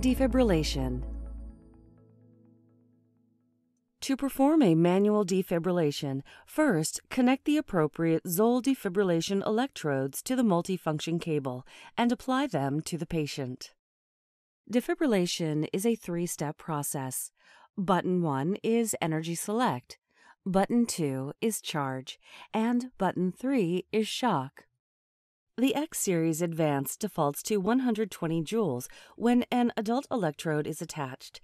Defibrillation. To perform a manual defibrillation, first connect the appropriate Zoll defibrillation electrodes to the multifunction cable and apply them to the patient. Defibrillation is a three step process. Button 1 is Energy Select, Button 2 is Charge, and Button 3 is Shock. The X Series Advanced defaults to 120 joules when an adult electrode is attached,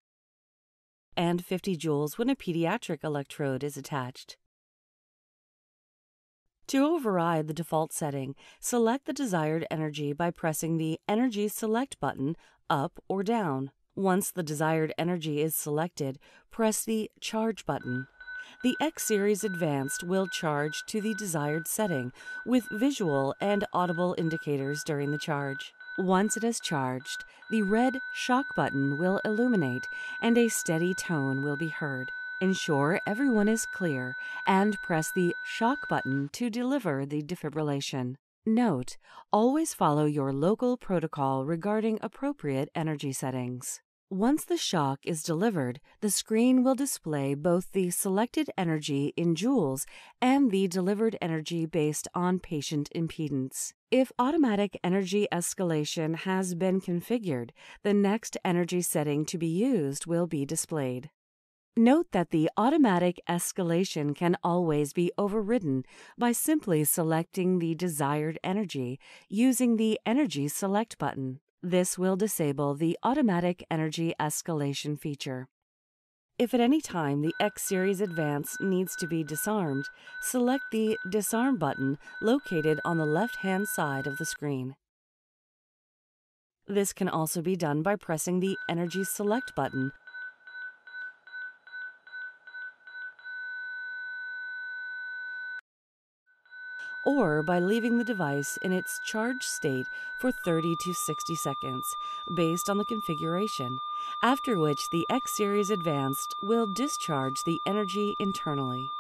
and 50 joules when a pediatric electrode is attached. To override the default setting, select the desired energy by pressing the Energy Select button up or down. Once the desired energy is selected, press the Charge button. The X Series Advanced will charge to the desired setting with visual and audible indicators during the charge. Once it has charged, the red shock button will illuminate and a steady tone will be heard. Ensure everyone is clear and press the shock button to deliver the defibrillation. Note, always follow your local protocol regarding appropriate energy settings. Once the shock is delivered, the screen will display both the selected energy in joules and the delivered energy based on patient impedance. If automatic energy escalation has been configured, the next energy setting to be used will be displayed. Note that the automatic escalation can always be overridden by simply selecting the desired energy using the Energy Select button. This will disable the automatic energy escalation feature. If at any time the X Series Advance needs to be disarmed, select the Disarm button located on the left-hand side of the screen. This can also be done by pressing the Energy Select button or by leaving the device in its charged state for 30 to 60 seconds, based on the configuration, after which the X Series Advanced will discharge the energy internally.